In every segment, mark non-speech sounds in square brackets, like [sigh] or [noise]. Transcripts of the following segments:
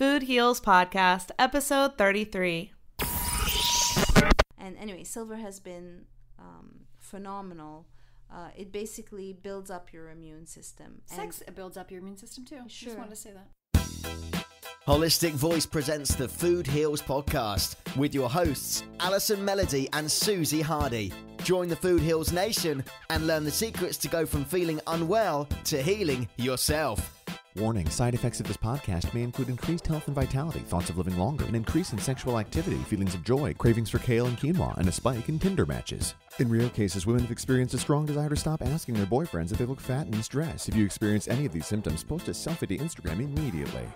Food Heals Podcast, episode 33. And anyway, silver has been um, phenomenal. Uh, it basically builds up your immune system. And- Sex builds up your immune system too. Sure. Just wanted to say that. Holistic Voice presents the Food Heals podcast with your hosts, Allison Melody and Suzy Hardy. Join the Food Heals Nation and learn the secrets to go from feeling unwell to healing yourself. Warning side effects of this podcast may include increased health and vitality, thoughts of living longer, an increase in sexual activity, feelings of joy, cravings for kale and quinoa, and a spike in Tinder matches. In rare cases, women have experienced a strong desire to stop asking their boyfriends if they look fat and in stress. If you experience any of these symptoms, post a selfie to Instagram immediately.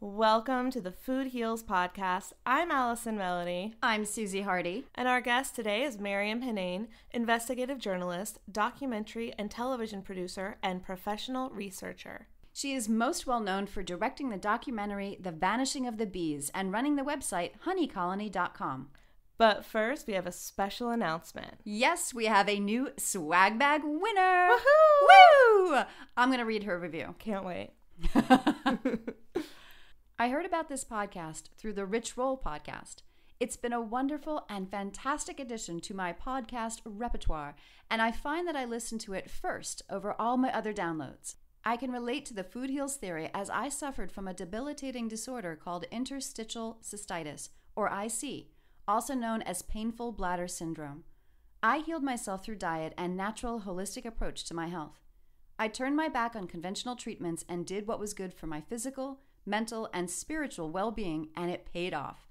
Welcome to the Food Heals Podcast. I'm Allison Melody, I'm Suzy Hardy. and our guest today is Maryam Henein, investigative journalist, documentary and television producer, and professional researcher. She is most well known for directing the documentary The Vanishing of the Bees and running the website honeycolony.com. But first, we have a special announcement. Yes, we have a new swag bag winner. Woohoo! Woo! I'm going to read her review. [laughs] Can't wait. I heard about this podcast through the Rich Roll podcast. It's been a wonderful and fantastic addition to my podcast repertoire, and I find that I listen to it first over all my other downloads. I can relate to the food heals theory as I suffered from a debilitating disorder called interstitial cystitis, or IC, also known as painful bladder syndrome. I healed myself through diet and natural holistic approach to my health. I turned my back on conventional treatments and did what was good for my physical, mental, and spiritual well being, and it paid off.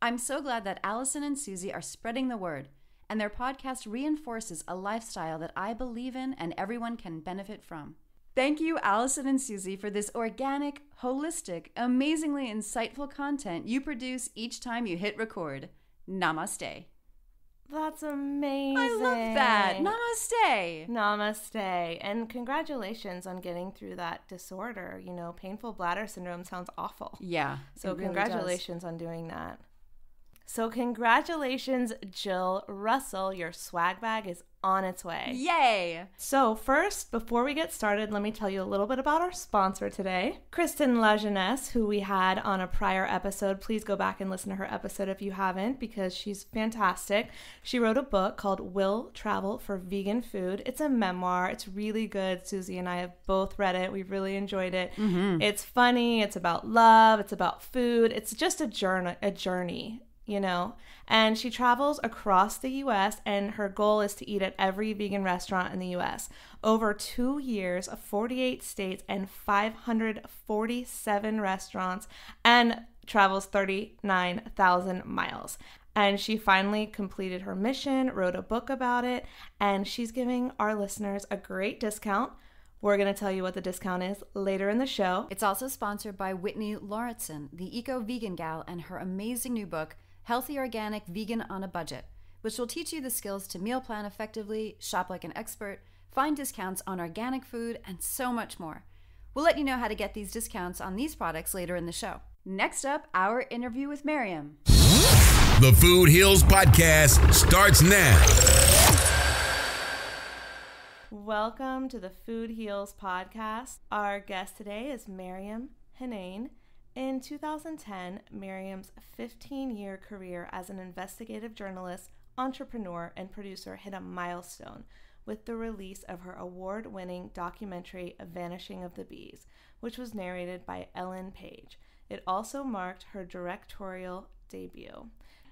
I'm so glad that Allison and Suzy are spreading the word, and their podcast reinforces a lifestyle that I believe in and everyone can benefit from. Thank you, Allison and Suzy, for this organic, holistic, amazingly insightful content you produce each time you hit record. Namaste. That's amazing. I love that. Namaste. Namaste. And congratulations on getting through that disorder. You know, painful bladder syndrome sounds awful. Yeah. So, really congratulations on doing that. So, congratulations, Jill Russell. Your swag bag is on its way. Yay. So, first, before we get started, let me tell you a little bit about our sponsor today, Kristen Lajeunesse, who we had on a prior episode. Please go back and listen to her episode if you haven't, because she's fantastic. She wrote a book called Will Travel for Vegan Food. It's a memoir, it's really good. Suzy and I have both read it, we've really enjoyed it. Mm-hmm. It's funny, it's about love, it's about food, it's just a journey, a journey you know. And she travels across the US, and her goal is to eat at every vegan restaurant in the US. Over two years, 48 states, and 547 restaurants, and travels 39,000 miles. And she finally completed her mission, wrote a book about it, and she's giving our listeners a great discount. We're going to tell you what the discount is later in the show. It's also sponsored by Whitney Lauritsen, the eco vegan gal, and her amazing new book, Healthy Organic Vegan on a Budget, which will teach you the skills to meal plan effectively, shop like an expert, find discounts on organic food, and so much more. We'll let you know how to get these discounts on these products later in the show. Next up, our interview with Maryam. The Food Heals Podcast starts now. Welcome to the Food Heals podcast. Our guest today is Maryam Henein. In 2010, Maryam's 15 year career as an investigative journalist, entrepreneur, and producer hit a milestone with the release of her award winning documentary, Vanishing of the Bees, which was narrated by Ellen Page. It also marked her directorial debut.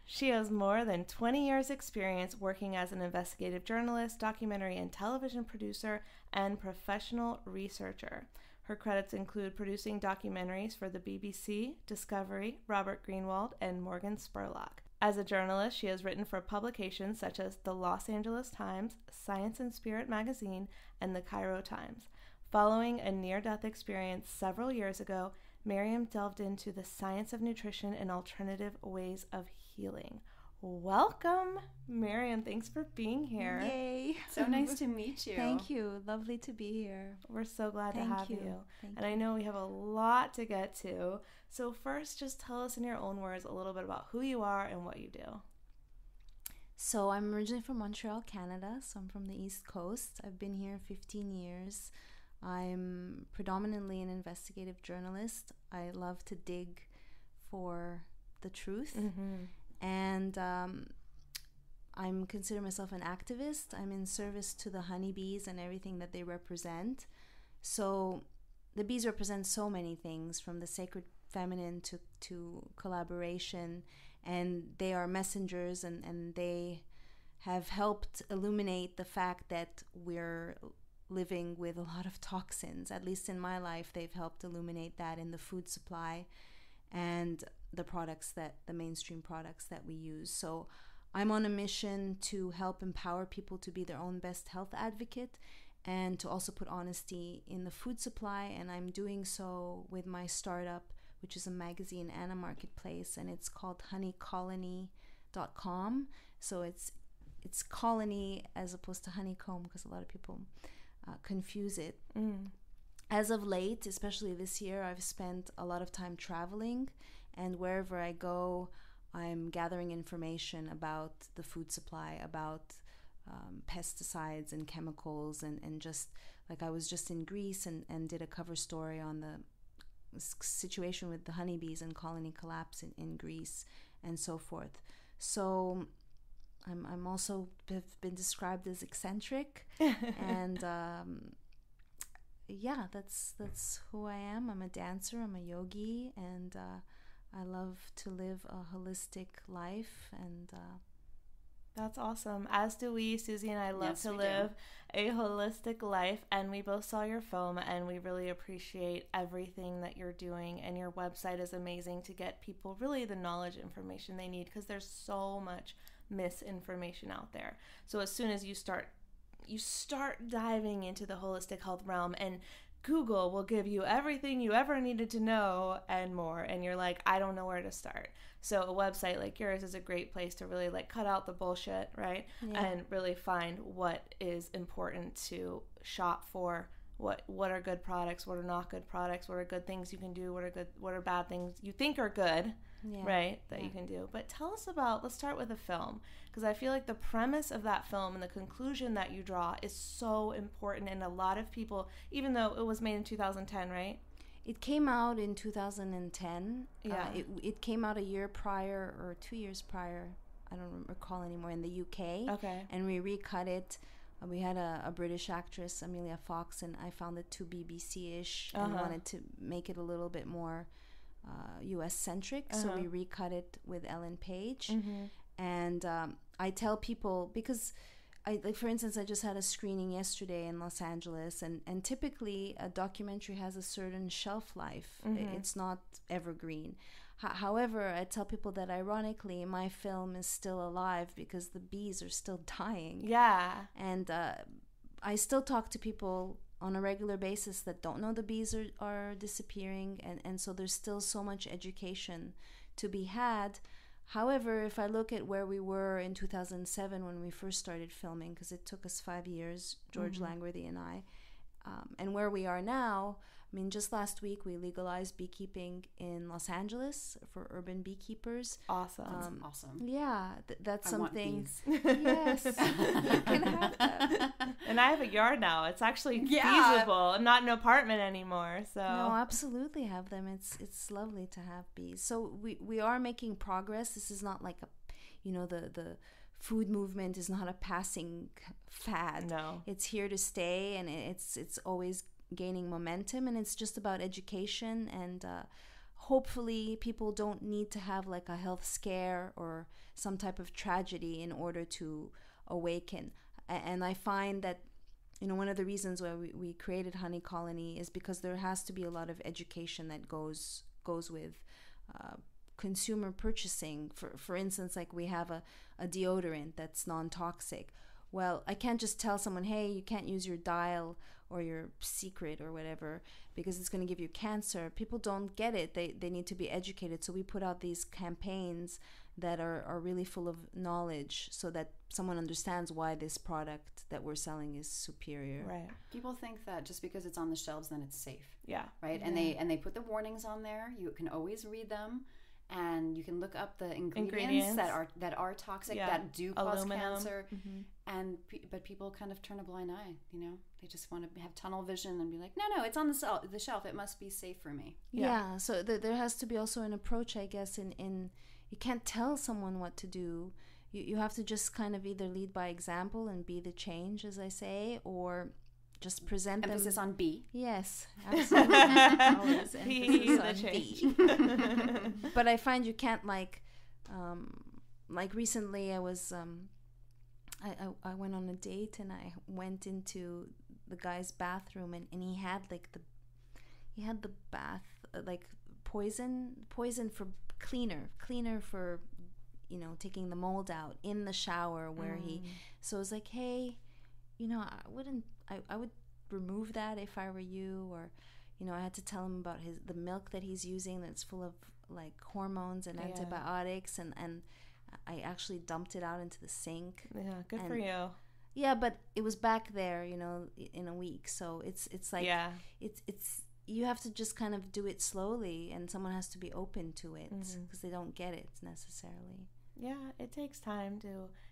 She has more than 20 years' experience working as an investigative journalist, documentary and television producer, and professional researcher. Her credits include producing documentaries for the BBC, Discovery, Robert Greenwald, and Morgan Spurlock. As a journalist, she has written for publications such as the Los Angeles Times, Science and Spirit magazine, and the Cairo Times. Following a near death experience several years ago, Maryam delved into the science of nutrition and alternative ways of healing. Welcome, Maryam. Thanks for being here. Yay. So [laughs] nice to meet you. Thank you. Lovely to be here. We're so glad Thank to have you. you. And I know we have a lot to get to. So, first, just tell us in your own words a little bit about who you are and what you do. So I'm originally from Montreal, Canada. So I'm from the East Coast. I've been here 15 years. I'm predominantly an investigative journalist. I love to dig for the truth, mm-hmm. And um, I'm consider myself an activist. I'm in service to the honeybees and everything that they represent. So the bees represent so many things from the sacred feminine to, to collaboration and they are messengers and, and they have helped illuminate the fact that we're living with a lot of toxins. At least in my life, they've helped illuminate that in the food supply and the products that the mainstream products that we use. So I'm on a mission to help empower people to be their own best health advocate and to also put honesty in the food supply. And I'm doing so with my startup, which is a magazine and a marketplace, and it's called honeycolony.com. So it's it's colony as opposed to honeycomb because a lot of people uh, confuse it. As of late, especially this year, I've spent a lot of time traveling, and wherever I go, I'm gathering information about the food supply, about um, pesticides and chemicals, and, and just like I was just in Greece and, and did a cover story on the situation with the honeybees and colony collapse in, in Greece and so forth. So I'm, I'm also have been described as eccentric [laughs] and um, yeah that's that's who I am I'm a dancer I'm a yogi and uh, I love to live a holistic life and uh, That's awesome. As do we, Suzy and I love Yes, to we do. live a holistic life, and we both saw your film, and we really appreciate everything that you're doing. And your website is amazing to get people really the knowledge information they need because there's so much misinformation out there. So as soon as you start, you start diving into the holistic health realm, and Google will give you everything you ever needed to know and more. And you're like, I don't know where to start. So a website like yours is a great place to really like cut out the bullshit, right? And really find what is important to shop for. What what are good products? What are not good products? What are good things you can do? What are good what are bad things you think are good? Yeah. Right, that you can do. But tell us about let's start with a film because I feel like the premise of that film and the conclusion that you draw is so important and a lot of people even though it was made in 2010, right? It came out in 2010. Yeah. Uh, it, it came out a year prior or two years prior. I don't recall anymore in the UK. Okay. And we recut it. Uh, we had a, a British actress, Emilia Fox, and I found it too BBC ish and Uh-huh. wanted to make it a little bit more uh, US centric. So Uh-huh. we recut it with Ellen Page. Mm-hmm. And um, I tell people because. I, like for instance, I just had a screening yesterday in Los Angeles, and, and typically a documentary has a certain shelf life. Mm-hmm. It's not evergreen. H- however, I tell people that ironically, my film is still alive because the bees are still dying Yeah. and uh, I still talk to people on a regular basis that don't know the bees are, are disappearing, and, and so there's still so much education to be had. However, if I look at where we were in 2007 when we first started filming, because it took us five years, George Langworthy and I, um, and where we are now, I mean, just last week we legalized beekeeping in Los Angeles for urban beekeepers. Awesome. Um, Awesome. Yeah, th- that's I want something. bees. Yes, you can have [laughs] them. and I have a yard now. It's actually Yeah. feasible. I'm not in an apartment anymore. So No, absolutely have them. It's it's lovely to have bees. So we we are making progress. This is not like a, you know, the the food movement is not a passing fad. No. it's here to stay, and it's it's always gaining momentum, and it's just about education and. Uh, hopefully people don't need to have like a health scare or some type of tragedy in order to awaken and i find that you know one of the reasons why we, we created honey colony is because there has to be a lot of education that goes goes with uh, consumer purchasing for for instance like we have a, a deodorant that's non-toxic well i can't just tell someone hey you can't use your dial or your secret or whatever because it's going to give you cancer people don't get it they, they need to be educated so we put out these campaigns that are, are really full of knowledge so that someone understands why this product that we're selling is superior right. People think that just because it's on the shelves, then it's safe, Yeah. right? And they and they put the warnings on there. You can always read them, and you can look up the ingredients, Ingredients. that are that are toxic Yeah. that do cause Aluminum. cancer mm-hmm. and but people kind of turn a blind eye you know they just want to have tunnel vision and be like no no it's on the, sel- the shelf it must be safe for me Yeah. Yeah. so th- there has to be also an approach, I guess. In in you can't tell someone what to do. You you have to just kind of either lead by example and be the change, as I say, or just present emphasis them. on b Yes, [laughs] absolutely. Always emphasis the on. B. [laughs] [laughs] but I find you can't like, um, like recently I was, um, I, I I went on a date and I went into the guy's bathroom and, and he had like the, he had the bath uh, like poison poison for cleaner cleaner for, you know taking the mold out in the shower where he, so I was like hey, you know I wouldn't I I would remove that if I were you or you know, I had to tell him about his the milk that he's using that's full of like hormones and Yeah. antibiotics and and I actually dumped it out into the sink. Yeah, good for you. Yeah, but it was back there, you know, in a week. So it's it's like yeah. it's it's you have to just kind of do it slowly and someone has to be open to it because Mhm. they don't get it necessarily. Yeah, it takes time to.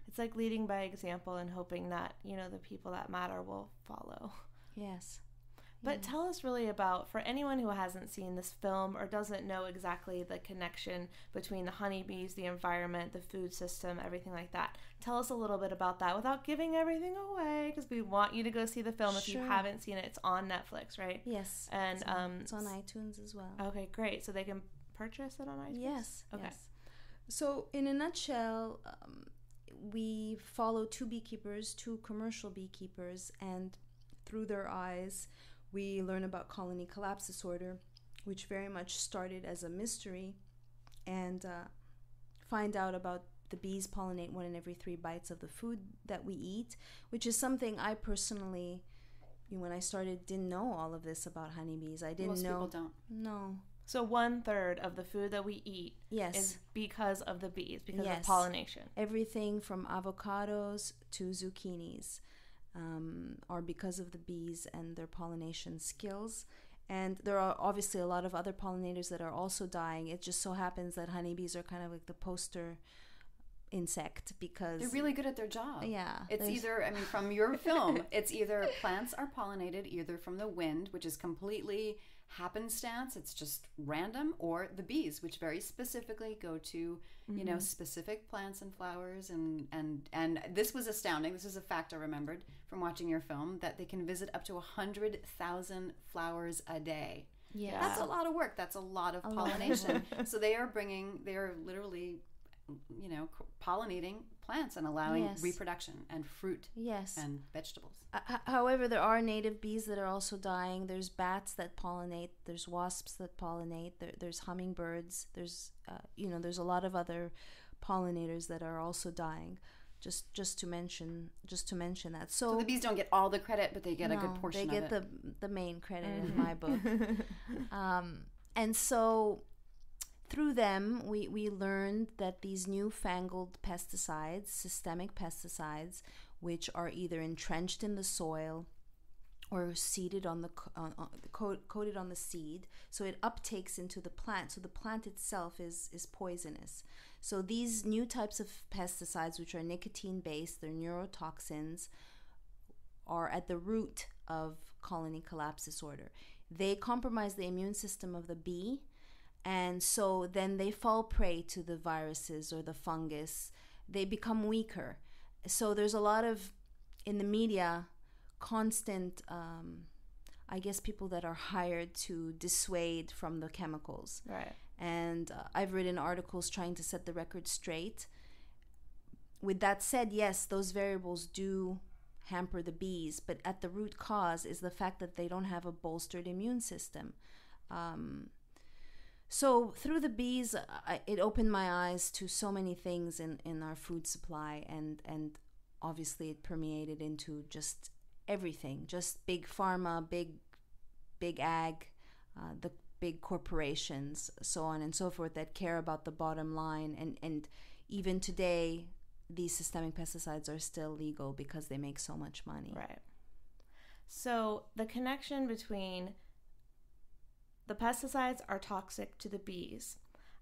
It's like leading by example and hoping that, you know, the people that matter will follow. Yes. But Yeah. tell us really about, for anyone who hasn't seen this film or doesn't know exactly the connection between the honeybees, the environment, the food system, everything like that. Tell us a little bit about that without giving everything away because we want you to go see the film if you haven't seen it. It's on Netflix, right? Yes. And, it's on, um, it's on iTunes as well. Okay, great. So they can purchase it on iTunes? Yes. Okay. yes. So, in a nutshell, um, we follow two beekeepers, two commercial beekeepers, and through their eyes, we learn about colony collapse disorder, which very much started as a mystery, and uh, find out about the bees pollinate one in every three bites of the food that we eat, which is something I personally, when I started, didn't know all of this about honeybees. I didn't most know. people don't No. So one third of the food that we eat Yes. is because of the bees, because of pollination. everything from avocados to zucchinis um, are because of the bees and their pollination skills. And there are obviously a lot of other pollinators that are also dying. It just so happens that honeybees are kind of like the poster insect because they're really good at their job yeah It's either, I mean, from your film, [laughs] it's either plants are pollinated either from the wind, which is completely happenstance, it's just random, or the bees, which very specifically go to, you know, mm-hmm. specific plants and flowers. And, and, and this was astounding. This is a fact I remembered from watching your film that they can visit up to a 100,000 flowers a day. yeah That's a lot of work. That's a lot of A lot of pollination. [laughs] so they are bringing, they are literally, you know, pollinating plants and allowing Yes. reproduction and fruit yes and vegetables. Uh, however, there are native bees that are also dying. There's bats that pollinate. There's wasps that pollinate. There, there's hummingbirds. There's, uh, you know, there's a lot of other pollinators that are also dying. Just, just to mention, just to mention that. So, So the bees don't get all the credit, but they get a good no, portion They of get it. the the main credit in [laughs] my book. [laughs] um, and so through them, we, we learned that these newfangled pesticides, systemic pesticides, which are either entrenched in the soil or seeded on the on, on, co- coated on the seed, so it uptakes into the plant. So the plant itself is is poisonous. So these new types of pesticides, which are nicotine based, they're neurotoxins, are at the root of colony collapse disorder. They compromise the immune system of the bee, and so then they fall prey to the viruses or the fungus. They become weaker. So there's a lot of, in the media, constant, um, I guess, people that are hired to dissuade from the chemicals Right. and uh, I've written articles trying to set the record straight. With that said, yes, those variables do hamper the bees, but at the root cause is the fact that they don't have a bolstered immune system. Um, so through the bees, I, it opened my eyes to so many things in, in our food supply, and and obviously it permeated into just everything, just big pharma, big big ag, uh, the big corporations, so on and so forth, that care about the bottom line. And, and even today, these systemic pesticides are still legal because they make so much money. Right. So the connection between the pesticides are toxic to the bees,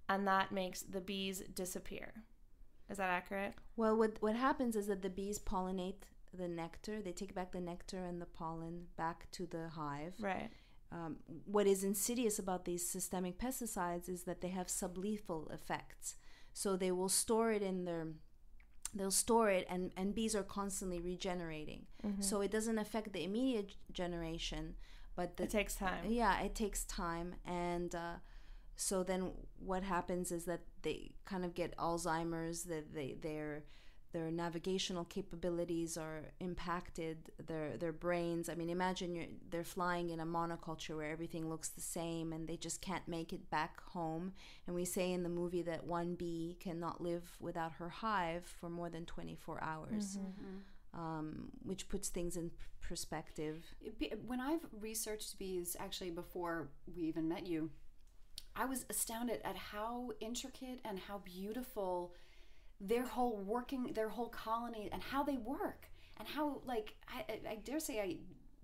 and that makes the bees disappear. Is that accurate? Well, what what happens is that the bees pollinate the nectar. They take back the nectar and the pollen back to the hive. Right. Um, what is insidious about these systemic pesticides is that they have sublethal effects. So they will store it in their they'll store it and, and bees are constantly regenerating Mm-hmm. so it doesn't affect the immediate generation but the, It takes uh, time. yeah it takes time. And uh, so then what happens is that they kind of get alzheimer's that they their their navigational capabilities are impacted their their brains. I mean imagine you're, they're flying in a monoculture where everything looks the same and they just can't make it back home. And we say in the movie that one bee cannot live without her hive for more than 24 hours mm-hmm. Mm-hmm. Um, which puts things in perspective When I've researched bees, actually before we even met you, I was astounded at how intricate and how beautiful their whole working, their whole colony, and how they work, and how like I, I- dare say I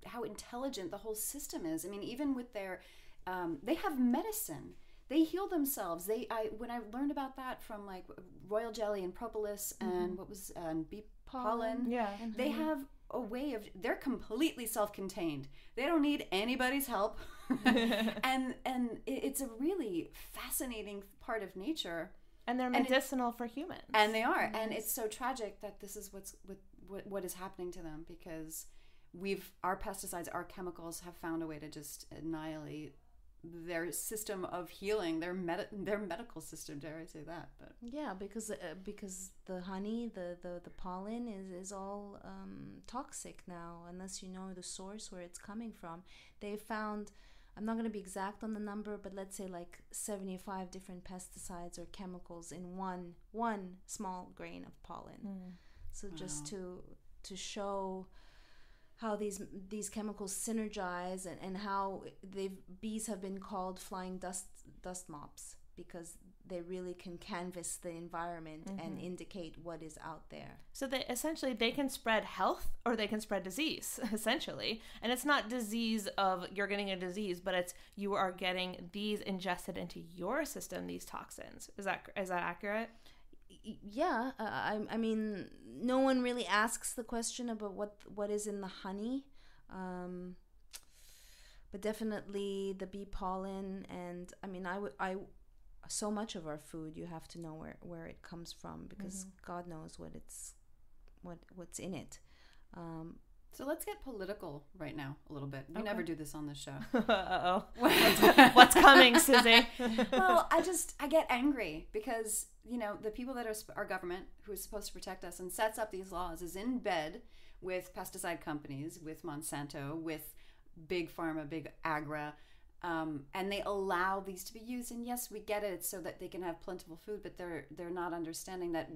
how intelligent the whole system is. I mean, even with their, um, they have medicine. They heal themselves. They I when I learned about that from like royal jelly and propolis and mm-hmm. what was um, bee pollen. Yeah. They mm-hmm. have a way of they're completely self-contained. They don't need anybody's help. [laughs] and and it's a really fascinating part of nature. And they're And it- medicinal for humans. And they are. And mm-hmm. it's so tragic that this is what's what, what what is happening to them because we've our pesticides, our chemicals have found a way to just annihilate their system of healing, their med- their medical system, dare I say that? But Yeah, because uh, because the honey, the, the, the pollen is is all um, toxic now, unless you know the source where it's coming from. They found, I'm not going to be exact on the number, but let's say like 75 different pesticides or chemicals in one one small grain of pollen. So just to to show how these these chemicals synergize and, and how they've bees have been called flying dust dust mops because they really can canvas the environment and mm-hmm. indicate what is out there. So they essentially they can spread health or they can spread disease, [laughs] essentially. And it's not disease of you're getting a disease, but it's you are getting these ingested into your system, these toxins. Is that is that accurate? Yeah, uh, I, I mean, no one really asks the question about what what is in the honey, um, but definitely the bee pollen, and I mean, I would I so much of our food you have to know where where it comes from because God knows what it's what what's in it. Um, so let's get political right now a little bit. We never do this on this show. [laughs] Uh oh. [laughs] What's, what's coming, Suzy? [laughs] well, I just I get angry because you know the people that are our government who is supposed to protect us and sets up these laws is in bed with pesticide companies, with Monsanto, with big pharma, big agra, um, and they allow these to be used. And yes, we get it so that they can have plentiful food, but they're they're not understanding that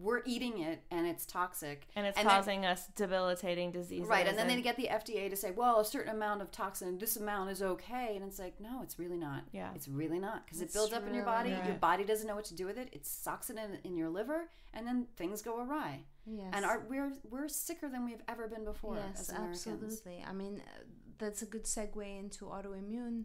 we're eating it and it's toxic and it's then- causing us debilitating diseases. Right, and then they get the FDA to say, well, a certain amount of toxin, this amount is okay, and it's like, no, it's really not. Yeah. it's really not because it It's builds up in your really body. Your body doesn't know what to do with it. It sucks it in in your liver, and then things go awry. yes. And our, we're we're sicker than we've ever been before. Yes, as absolutely. I mean, uh, that's a good segue into autoimmune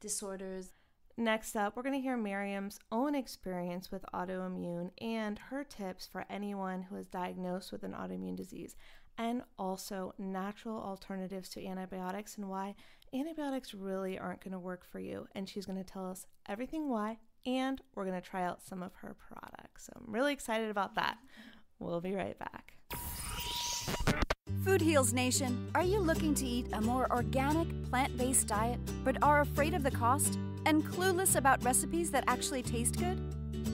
disorders. Next up, we're going to hear Maryam's own experience with autoimmune and her tips for anyone who is diagnosed with an autoimmune disease, and also natural alternatives to antibiotics and why antibiotics really aren't going to work for you. And she's going to tell us everything why, and we're going to try out some of her products. So I'm really excited about that. We'll be right back. Food Heals Nation, are you looking to eat a more organic, plant based diet, but are afraid of the cost and clueless about recipes that actually taste good?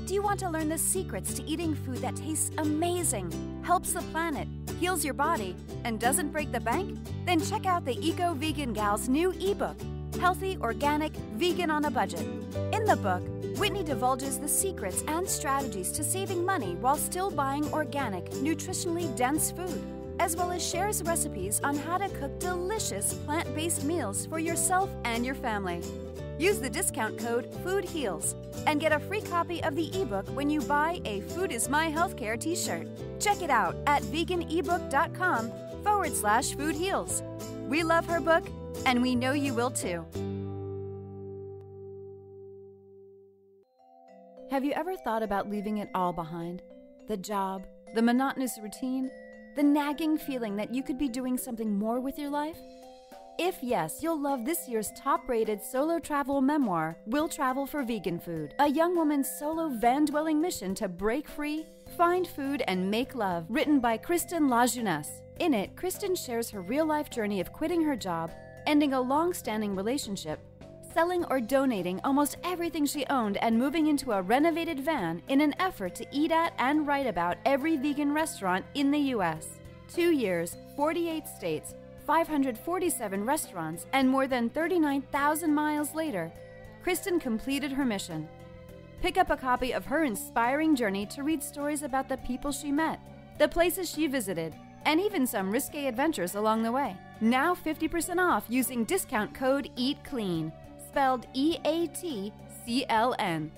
Do you want to learn the secrets to eating food that tastes amazing, helps the planet, heals your body, and doesn't break the bank? Then check out the Eco Vegan Gal's new ebook, Healthy, Organic, Vegan on a Budget. In the book, Whitney divulges the secrets and strategies to saving money while still buying organic, nutritionally dense food as well as shares recipes on how to cook delicious plant based meals for yourself and your family. Use the discount code FOODHEALS and get a free copy of the ebook when you buy a Food is My Healthcare t shirt. Check it out at veganebook.com forward slash food heals. We love her book, and we know you will too. Have you ever thought about leaving it all behind? The job, the monotonous routine, the nagging feeling that you could be doing something more with your life? If yes, you'll love this year's top rated solo travel memoir, Will Travel for Vegan Food, a young woman's solo van dwelling mission to break free, find food, and make love, written by Kristen LaJeunesse. In it, Kristen shares her real life journey of quitting her job, ending a long standing relationship, selling or donating almost everything she owned, and moving into a renovated van in an effort to eat at and write about every vegan restaurant in the U.S. Two years, 48 states, 547 restaurants, and more than 39,000 miles later, Kristen completed her mission. Pick up a copy of her inspiring journey to read stories about the people she met, the places she visited, and even some risque adventures along the way. Now 50% off using discount code EATCLEAN, spelled E A T C L N.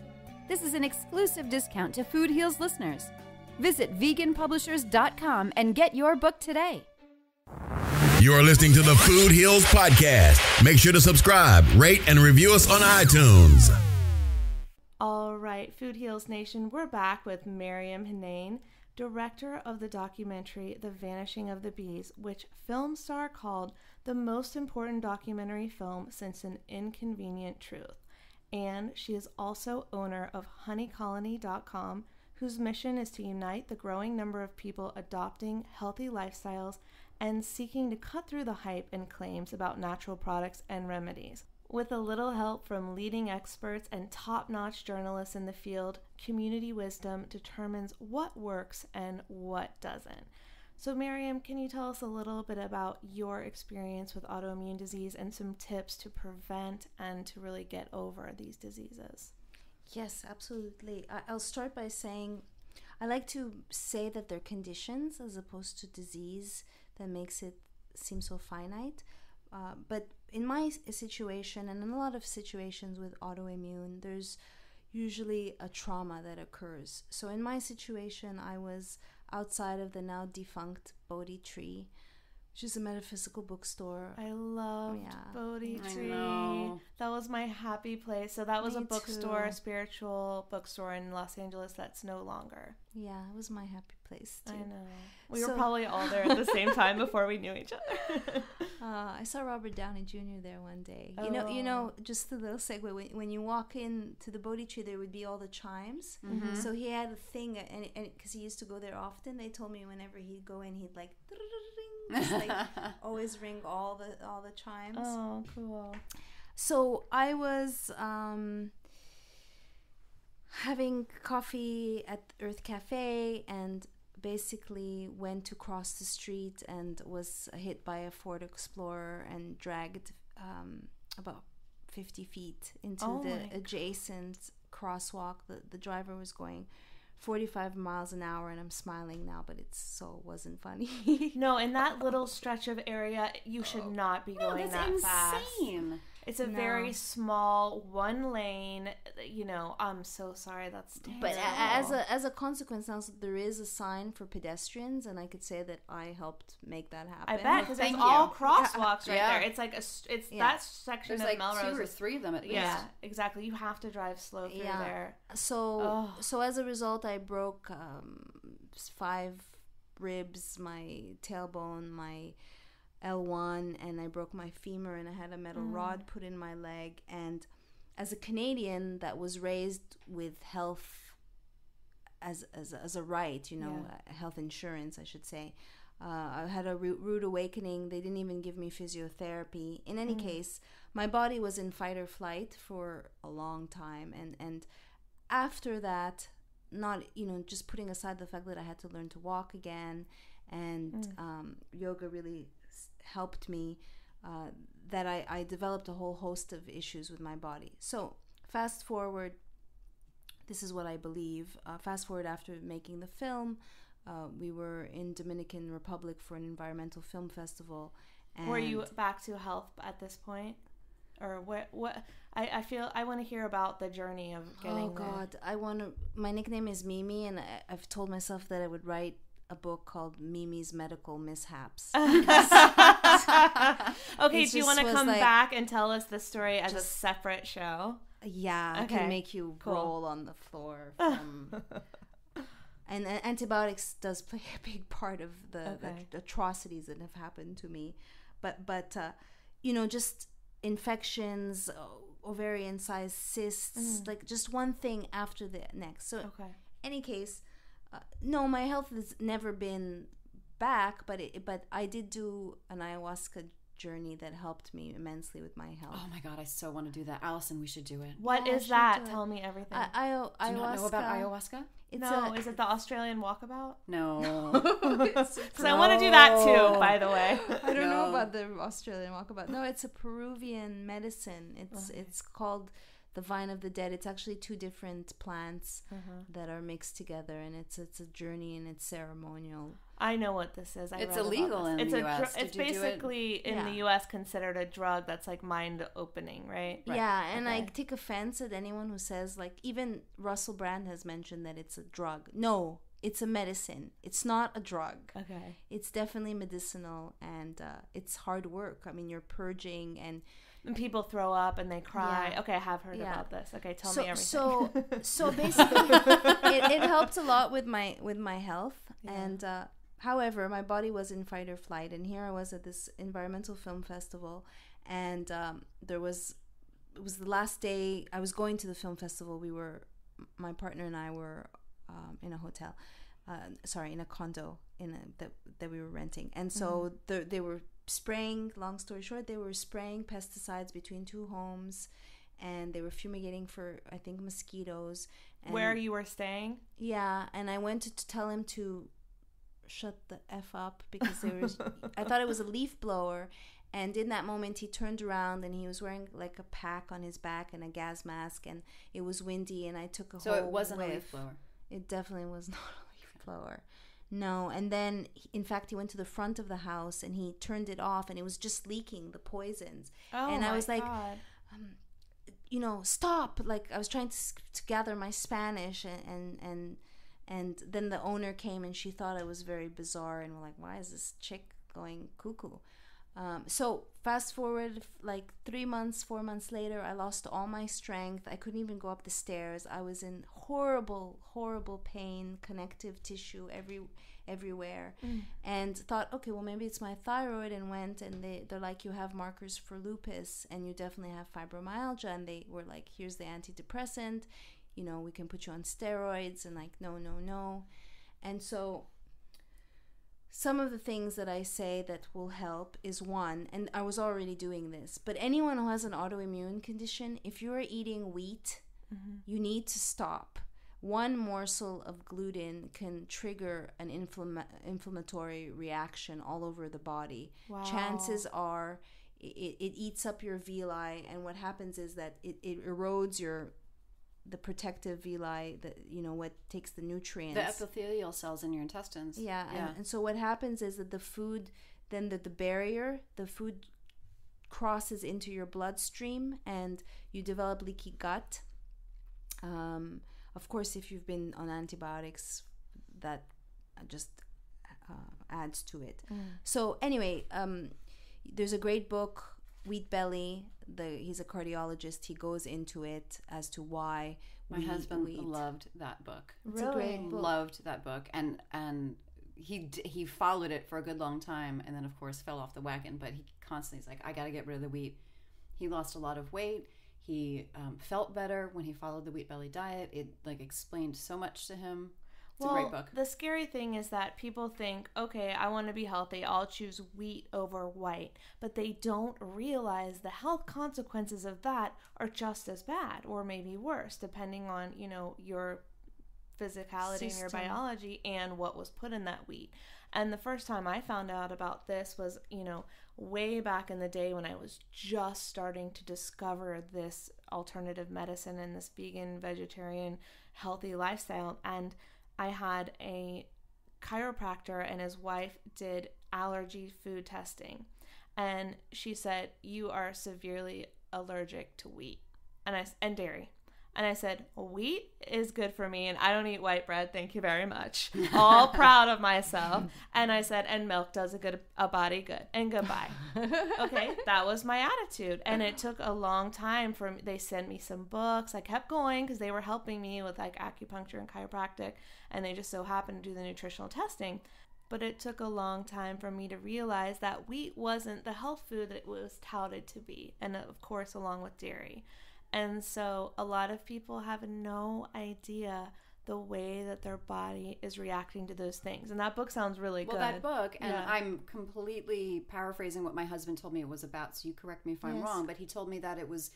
This is an exclusive discount to Food Heals listeners. Visit veganpublishers.com and get your book today. You're listening to the Food Heals Podcast. Make sure to subscribe, rate, and review us on iTunes. All right, Food Heals Nation, we're back with Maryam Henein, director of the documentary The Vanishing of the Bees, which Film Star called the most important documentary film since An Inconvenient Truth. And she is also owner of honeycolony.com, whose mission is to unite the growing number of people adopting healthy lifestyles and seeking to cut through the hype and claims about natural products and remedies. With a little help from leading experts and top notch journalists in the field, community wisdom determines what works and what doesn't. So, Maryam, can you tell us a little bit about your experience with autoimmune disease and some tips to prevent and to really get over these diseases? Yes, absolutely. I'll start by saying I like to say that they're conditions as opposed to disease that makes it seem so finite. Uh, but in my situation, and in a lot of situations with autoimmune, there's usually a trauma that occurs. So in my situation, I was outside of the now defunct Bodhi Tree, which is a metaphysical bookstore. I loved Yeah. Bodhi Tree. That was my happy place. So that was a bookstore, too. a spiritual bookstore in Los Angeles that's no longer. yeah, it was my happy place too. I know. We were probably all there at the same [laughs] time before we knew each other. [laughs] Uh, I saw Robert Downey Jr. there one day. You know, you know, just a little segue. When, when you walk in to the Bodhi tree, there would be all the chimes. So he had a thing, and because he used to go there often, they told me whenever he'd go in, he'd like, just like [laughs] always ring all the all the chimes. oh, cool. So I was um, having coffee at Urth Caffé and basically went to cross the street and was hit by a Ford Explorer and dragged um, about 50 feet into Oh my the God. adjacent crosswalk. The, the driver was going 45 miles an hour and I'm smiling now, but it so wasn't funny. No, in that [laughs] little stretch of area, you should not be going That's that fast. Insane. It's a No. very small one lane. You know, I'm so sorry. That's But terrible. a- as a as a consequence, now there is a sign for pedestrians, and I could say that I helped make that happen. I bet because there's Thank all you. crosswalks right Yeah. there. It's like a s- it's Yeah. that section There's of like Melrose. two or is- three of them at least. yeah, exactly. You have to drive slow through Yeah. there. So Ugh. so as a result, I broke um, five ribs, my tailbone, my L1, and I broke my femur, and I had a metal rod put in my leg. And as a Canadian that was raised with health as as, as a right, you know, uh, health insurance, I should say. Uh, I had a rude, awakening. They didn't even give me physiotherapy. In any case, my body was in fight or flight for a long time, and and after that, not you know just putting aside the fact that I had to learn to walk again, and um, yoga really helped me. Uh, that I, I developed a whole host of issues with my body. So fast forward, this is what I believe. Uh, fast forward after making the film, uh, we were in Dominican Republic for an environmental film festival. And Were you back to health at this point, or what? What? I, I feel I want to hear about the journey of getting. Oh there. God, I want to. My nickname is Mimi, and I, I've told myself that I would write a book called Mimi's Medical Mishaps. [laughs] [laughs] Okay, do you want to come like- back and tell us the story as a separate show? Yeah, Okay, can make you cool. roll on the floor [laughs] from. and uh, antibiotics does play a big part of the, Okay. the atrocities that have happened to me, but but uh, you know just infections, ovarian size cysts, like just one thing after the next. So Okay. any case, uh, no, my health has never been back, but it, but I did do an ayahuasca journey that helped me immensely with my health. Oh my god, I so want to do that. Allison, we should do it. What Yeah, is that? do it. Tell me everything. I, I, Do you not know about ayahuasca? It's no, a, is it the Australian walkabout? No. [laughs] [laughs] It's a Because I want to do that too, by the way. [laughs] I don't know about the Australian walkabout. No, it's a Peruvian medicine. It's it's called the vine of the dead. It's actually two different plants that are mixed together, and it's it's a journey and it's ceremonial. I know what this is. I It's illegal in it's the a US. dr- it's you do it? basically in the U.S. considered a drug that's like mind opening, right? Yeah, and I take offense at anyone who says like even Russell Brand has mentioned that it's a drug. No, it's a medicine. It's not a drug. Okay. It's definitely medicinal and uh, it's hard work. I mean, you're purging and And people throw up and they cry. Yeah. Okay, I have heard Yeah. about this. Okay, tell so, me everything. So [laughs] so basically, it, it helped a lot with my with my health. And uh, however, my body was in fight or flight, and here I was at this environmental film festival, and um, there was it was the last day I was going to the film festival. We were my partner and I were um, in a hotel. Uh, sorry, in a condo in a, that that we were renting, and so the, they were spraying. Long story short, they were spraying pesticides between two homes, and they were fumigating for I think mosquitoes. And Where you were staying? yeah, and I went to, to tell him to shut the f up because there was. [laughs] I thought it was a leaf blower, and in that moment he turned around and he was wearing like a pack on his back and a gas mask, and it was windy, and I took a So it whole wasn't a leaf blower. It definitely was [laughs] not a leaf blower. No, and then in fact he went to the front of the house and he turned it off and it was just leaking the poisons. Oh and I was like, God. Um, you know, stop! Like I was trying to, to gather my Spanish and, and and and then the owner came and she thought it was very bizarre and we're like, why is this chick going cuckoo? Um, so fast forward like three months, four months later, I lost all my strength. I couldn't even go up the stairs. I was in horrible, horrible pain, connective tissue every everywhere, and thought, okay, well maybe it's my thyroid, and went and they they're like, you have markers for lupus, and you definitely have fibromyalgia, and they were like, here's the antidepressant, you know, we can put you on steroids, and like, no, no, no, and so some of the things that I say that will help is one, and I was already doing this, but anyone who has an autoimmune condition, if you're eating wheat, mm-hmm. you need to stop. One morsel of gluten can trigger an inflama- inflammatory reaction all over the body. Wow. Chances are it, it eats up your villi, and what happens is that it, it erodes your the protective villi, that you know what takes the nutrients. The epithelial cells in your intestines. Yeah, Yeah. And, and so what happens is that the food, then the, the barrier, the food crosses into your bloodstream and you develop leaky gut. Um, of course, if you've been on antibiotics, that just uh, adds to it. So anyway, um, there's a great book, Wheat Belly. The he's a cardiologist. He goes into it as to why My we husband wheat. loved that book. It's a great book. Loved that book, and and he he followed it for a good long time, and then of course fell off the wagon. But he constantly is like, I got to get rid of the wheat. He lost a lot of weight. He um, felt better when he followed the wheat belly diet. It like explained so much to him. It's well, a great book. the scary thing is that people think, okay, I want to be healthy. I'll choose wheat over white. But they don't realize the health consequences of that are just as bad or maybe worse, depending on, you know, your physicality and your biology and what was put in that wheat. And the first time I found out about this was, you know, way back in the day when I was just starting to discover this alternative medicine and this vegan, vegetarian, healthy lifestyle. And I had a chiropractor and his wife did allergy food testing. And she said, You are severely allergic to wheat and, I, and dairy. And I said, Wheat is good for me, and I don't eat white bread. Thank you very much. All proud of myself. [laughs] And I said, And milk does a good a body good. And goodbye. okay, [laughs] that was my attitude. And it took a long time for they sent me some books. I kept going because they were helping me with like acupuncture and chiropractic, and they just so happened to do the nutritional testing. But it took a long time for me to realize that wheat wasn't the health food that it was touted to be, and of course, along with dairy. And so a lot of people have no idea the way that their body is reacting to those things. And that book sounds really well, good. that book, and Yeah. I'm completely paraphrasing what my husband told me it was about, so you correct me if I'm Yes. wrong, but he told me that it was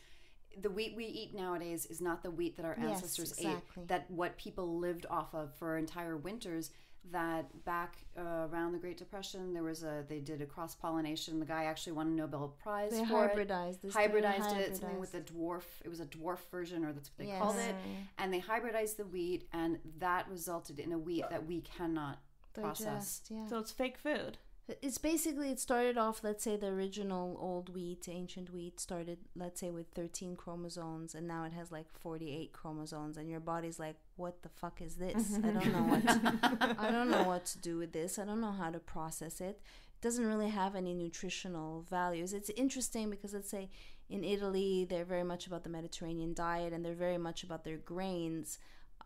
the wheat we eat nowadays is not the wheat that our Yes, ancestors exactly. ate, that what people lived off of for entire winters. That back uh, around the Great Depression, there was a they did a cross pollination. The guy actually won a Nobel Prize They for hybridized it. this, they Hybridized it, something with a dwarf. It was a dwarf version, or that's what they Yes. called it. And they hybridized the wheat, and that resulted in a wheat that we cannot process. Yeah. so it's fake food. It's basically it started off. Let's say the original old wheat, ancient wheat, started let's say with thirteen chromosomes, and now it has like forty-eight chromosomes, and your body's like, "What the fuck is this? I don't know what. To, [laughs] [laughs] I don't know what to do with this. I don't know how to process it. It doesn't really have any nutritional values. It's interesting because let's say in Italy, they're very much about the Mediterranean diet, and they're very much about their grains.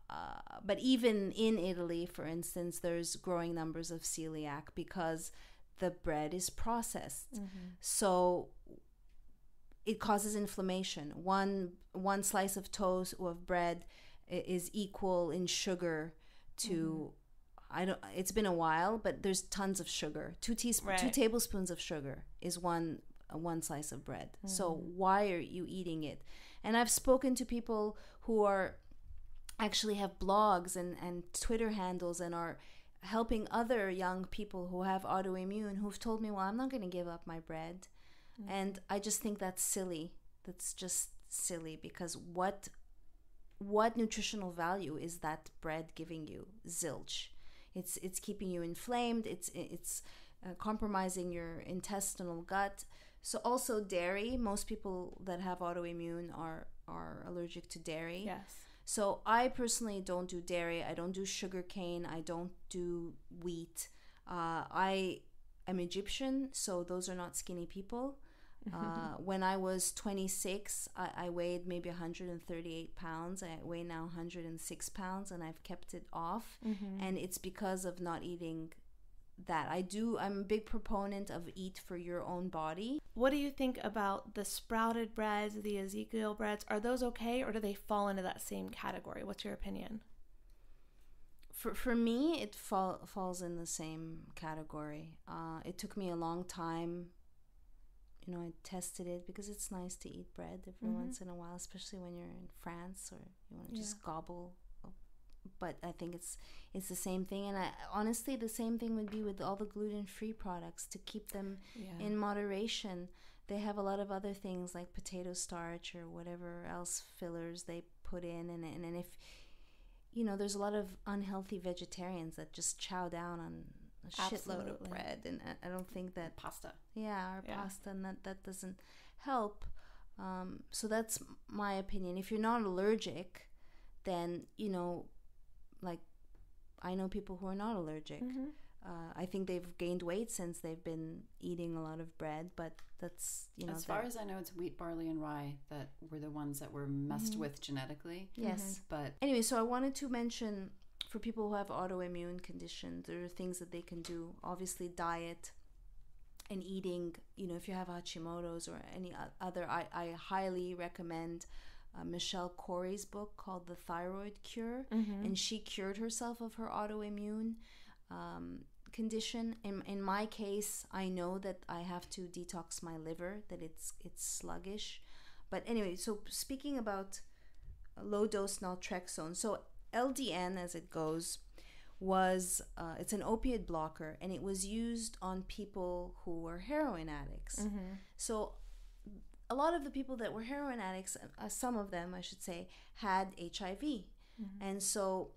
Uh, but even in Italy, for instance, there's growing numbers of celiac because the bread is processed. Mm-hmm. So it causes inflammation. One one slice of toast or of bread is equal in sugar to mm-hmm. I don't it's been a while, but there's tons of sugar. 2 teaspoons two tablespoons of sugar is one one slice of bread. So mm-hmm. why are you eating it? And I've spoken to people who are actually have blogs and, and Twitter handles and are helping other young people who have autoimmune who've told me, well, I'm not going to give up my bread. And I just think that's silly. That's just silly because what what nutritional value is that bread giving you? Zilch. It's it's keeping you inflamed. It's it's uh, compromising your intestinal gut. So also dairy. Most people that have autoimmune are are allergic to dairy. Yes. So I personally don't do dairy. I don't do sugar cane. I don't do wheat. Uh, I am Egyptian, so those are not skinny people. [laughs] Uh, when I was 26, I, I weighed maybe 138 pounds. I weigh now 106 pounds, and I've kept it off. And it's because of not eating that. I do. I'm a big proponent of eat for your own body. What do you think about the sprouted breads, the Ezekiel breads? Are those okay or do they fall into that same category? What's your opinion? for for me it fall, falls in the same category uh, it took me a long time you know i tested it because it's nice to eat bread every once in a while especially when you're in france or you want to just gobble but i think it's it's the same thing. And i honestly the same thing would be with all the gluten-free products to keep them Yeah. in moderation. They have a lot of other things like potato starch or whatever else fillers they put in. And, and, and if you know there's a lot of unhealthy vegetarians that just chow down on a shitload of bread. And I- i don't think that Pasta. yeah or Yeah. pasta and that, that doesn't help. Um, so that's my opinion. If you're not allergic then you know like i know people who are not allergic Mm-hmm. uh, i think they've gained weight since they've been eating a lot of bread but that's you know as far as I know, it's wheat, barley, and rye that were the ones that were messed Mm-hmm. with genetically. yes But Anyway, so I wanted to mention for people who have autoimmune conditions, there are things that they can do. Obviously, diet and eating. You know, if you have Hashimoto's or any other, I, I highly recommend uh, Michelle Corey's book called The Thyroid Cure. And she cured herself of her autoimmune um, condition. In, in my case, I know that I have to detox my liver, that it's it's sluggish. But anyway, so speaking about low dose naltrexone. So LDN, as it goes, was uh, it's an opiate blocker, and it was used on people who were heroin addicts. So a lot of the people that were heroin addicts, uh, some of them, I should say, had HIV, and so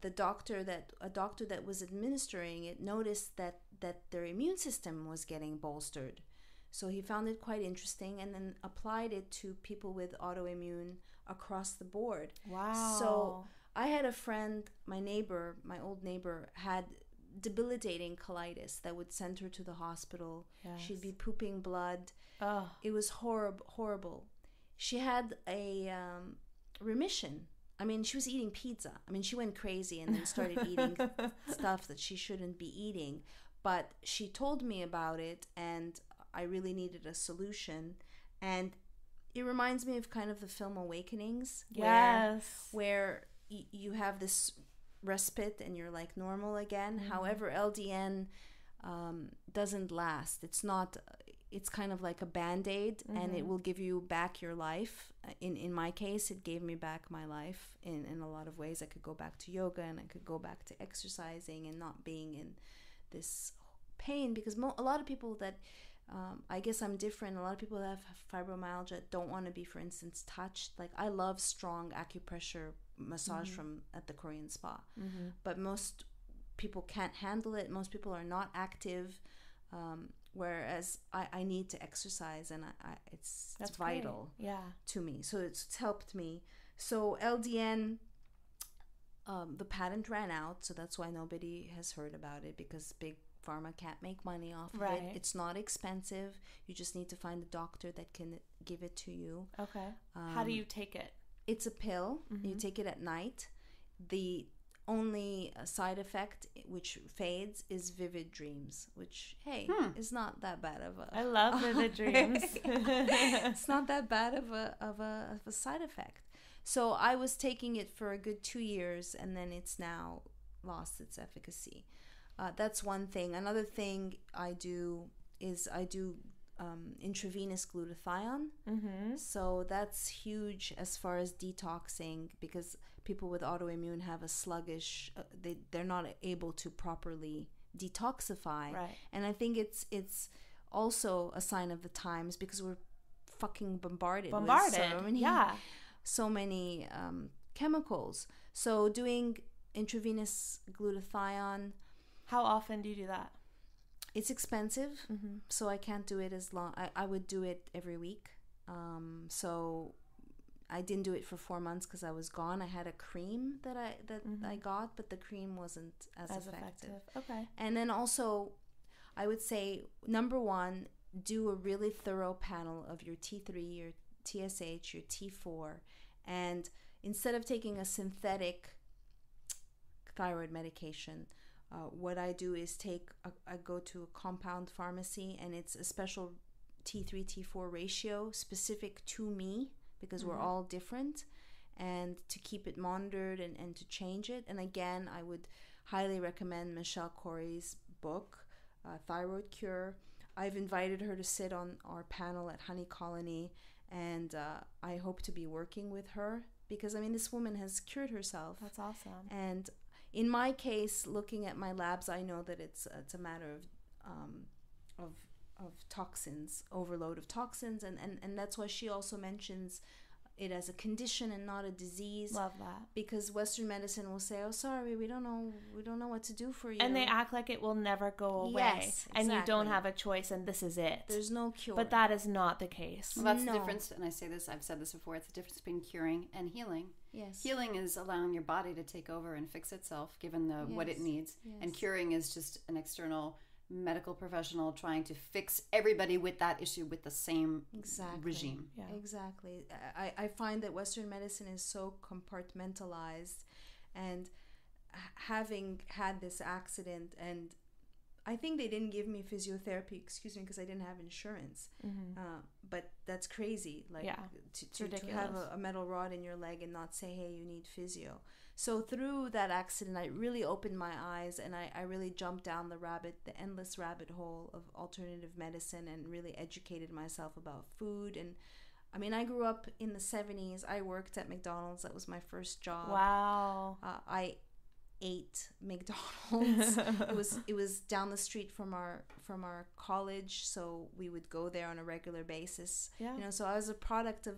the doctor that a doctor that was administering it noticed that that their immune system was getting bolstered. So he found it quite interesting and then applied it to people with autoimmune across the board. Wow. So I had a friend, my neighbor, my old neighbor, had debilitating colitis that would send her to the hospital. She'd be pooping blood. oh, It was horrible. Horrible. She had a um, remission. I mean, she was eating pizza. I mean, she went crazy and then started eating [laughs] stuff that she shouldn't be eating. But she told me about it, and I really needed a solution. And it reminds me of kind of the film Awakenings, where where y- you have this respite and you're like normal again. Mm-hmm. However, LDN um, doesn't last. It's not. It's kind of like a band aid, and Mm-hmm. it will give you back your life. Uh, In in my case, it gave me back my life in in a lot of ways. I could go back to yoga, and I could go back to exercising, and not being in this pain because mo- a lot of people that um, I guess I'm different. A lot of people that have fibromyalgia don't want to be, for instance, touched. Like I love strong acupressure massage from at the Korean spa, but most people can't handle it. Most people are not active. Um, whereas I, I need to exercise, and I, I it's, That's it's great. vital Yeah. to me. So it's, it's helped me. So LDN, um, the patent ran out, so that's why nobody has heard about it because big pharma can't make money off of Right. it. It's not expensive. You just need to find a doctor that can give it to you. Okay. How do you take it? It's a pill. You take it at night. The only uh, side effect which fades is vivid dreams, which hey is not that bad of a. I love vivid [laughs] dreams. [laughs] it's not that bad of a of a of a side effect. So I was taking it for a good two years, and then it's now lost its efficacy. Uh, that's one thing. Another thing I do is I do um, intravenous glutathione. Mm-hmm. So that's huge as far as detoxing because people with autoimmune have a sluggish. Uh, they they're not able to properly detoxify. Right. And I think it's it's also a sign of the times because we're fucking bombarded. Bombarded. With so many, yeah. so many um, chemicals. So doing intravenous glutathione How often do you do that? It's expensive so i can't do it as long i, I would do it every week um, so i didn't do it for four months because i was gone i had a cream that i that i got but the cream wasn't as, As effective. effective. Okay. and then also i would say number one do a really thorough panel of your t3 your tsh your t4 and instead of taking a synthetic thyroid medication. Uh, what I do is take, a, I go to a compound pharmacy and it's a special T3 T4 ratio specific to me because we're all different and to keep it monitored and, and to change it. And again, I would highly recommend Michelle Corey's book, uh, Thyroid Cure. I've invited her to sit on our panel at Honey Colony and uh, I hope to be working with her because I mean, this woman has cured herself. That's awesome. And in my case, looking at my labs, I know that it's it's a matter of um, of of toxins, overload of toxins, and, and and that's why she also mentions it as a condition and not a disease. Love that. Because Western medicine will say, "Oh, sorry, we don't know, we don't know what to do for you," And they act like it will never go away. Yes, exactly. And you don't have a choice and this is it. There's no cure. but that is not the case. Well, that's No. the difference, and I say this, I've said this before, it's the difference between curing and healing. Yes, Healing is allowing your body to take over and fix itself, given the what it Yes, needs, and curing is just an external medical professional trying to fix everybody with that issue with the same exactly. regime. Yeah. Exactly. I, I find that Western medicine is so compartmentalized, and having had this accident, and I think they didn't give me physiotherapy, excuse me, because I didn't have insurance. Uh, but that's crazy. Like Yeah, to, to, to have a, a metal rod in your leg and not say, hey, you need physio. So through that accident, I really opened my eyes and I, I really jumped down the rabbit, the endless rabbit hole of alternative medicine and really educated myself about food. And I mean, I grew up in the 70s. I worked at McDonald's. That was my first job. Wow. Uh, I ate McDonald's. [laughs] it was it was down the street from our from our college, so we would go there on a regular basis. Yeah. You know, so I was a product of